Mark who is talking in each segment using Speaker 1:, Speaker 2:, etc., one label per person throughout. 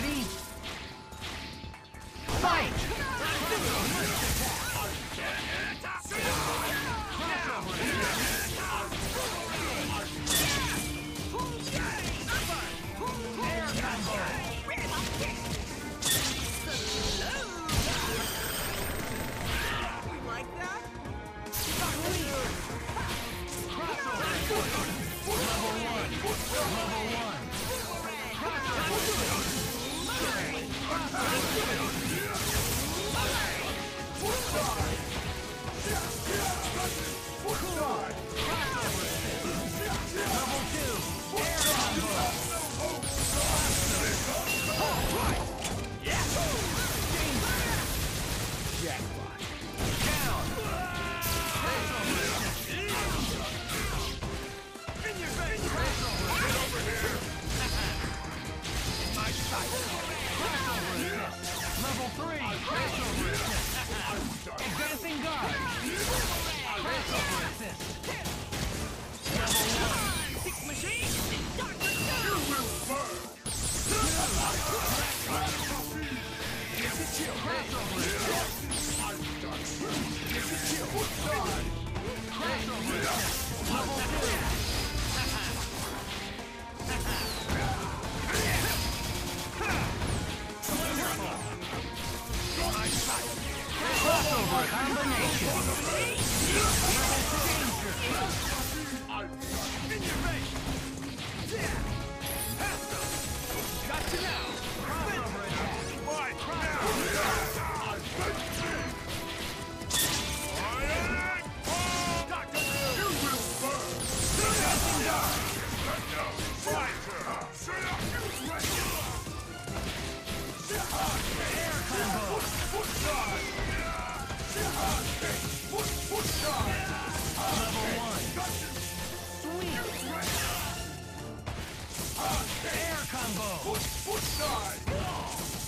Speaker 1: Ready? Level 3! Advancing guard! Crossover assist! Combination!
Speaker 2: Got
Speaker 1: Air combo!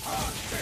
Speaker 1: Danger!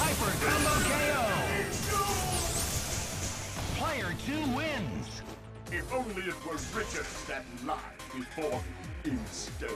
Speaker 1: Hyper combo KO! Player 2 wins!
Speaker 3: If only it were riches that lie before me instead.